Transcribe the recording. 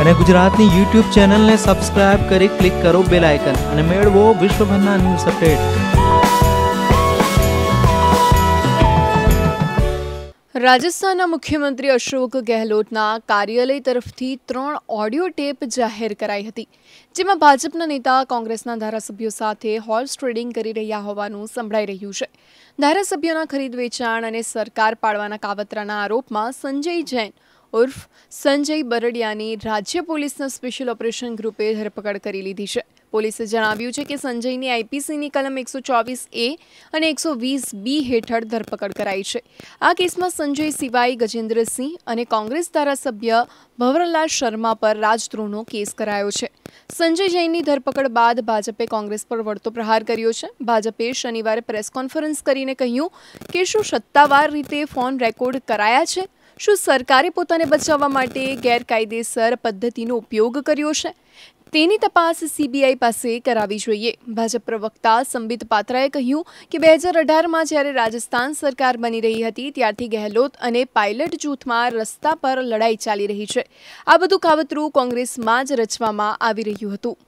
અને ગુજરાતની યુટ્યુબ ચેનલને સબસ્ક્રાઇબ કરી ક્લિક કરો બેલ આઇકન અને મેળવો વિશ્વભરના ન્યૂઝ અપડેટ રાજસ્થાનના મુખ્યમંત્રી અશોક ગેહલોતના કાર્યાલય તરફથી ત્રણ ઓડિયો ટેપ જાહેર કરાઈ હતી, જેમાં ભાજપના નેતા, કોંગ્રેસના ધારાસભ્યો સાથે હોર્સ ટ્રેડિંગ કરી રહ્યા હોવાનું સંભળાઈ રહ્યું છે. ધારાસભ્યોના ખરીદ વેચાણ અને સરકાર પાડવાના કાવતરાના આરોપમાં સંજય જૈન ઉર્ફ સંજય બરડિયાની રાજ્ય પોલીસના સ્પેશિયલ ઓપરેશન ગ્રુપે ધરપકડ કરી લીધી છે. પોલીસે જણાવ્યું છે કે સંજયની આઈપીસીની કલમ એકસો ચોવીસ એ અને એકસો વીસ બી હેઠળ ધરપકડ કરાઈ છે. આ કેસમાં સંજય સિવાય ગજેન્દ્રસિંહ અને કોંગ્રેસ ધારાસભ્ય ભવરલાલ શર્મા પર રાજદ્રોહનો કેસ કરાયો છે. સંજય જૈનની ધરપકડ બાદ ભાજપે કોંગ્રેસ પર વળતો પ્રહાર કર્યો છે. ભાજપે શનિવારે પ્રેસ કોન્ફરન્સ કરીને કહ્યું કે શું સત્તાવાર રીતે ફોન રેકોર્ડ કરાયા છે? શું સરકારે પોતાને બચાવવા માટે ગેરકાયદેસર પદ્ધતિનો ઉપયોગ કર્યો છે? તેની તપાસ સીબીઆઈ પાસે કરાવી જોઈએ. ભાજપ પ્રવક્તા સંબિત પાત્રાએ કહ્યું કે બે હજાર અઢારમાં જ્યારે રાજસ્થાન સરકાર બની રહી હતી, ત્યારથી ગહેલોત અને પાયલટ જૂથમાં રસ્તા પર લડાઈ ચાલી રહી છે. આ બધું કાવતરું કોંગ્રેસમાં જ રચવામાં આવી રહ્યું હતું.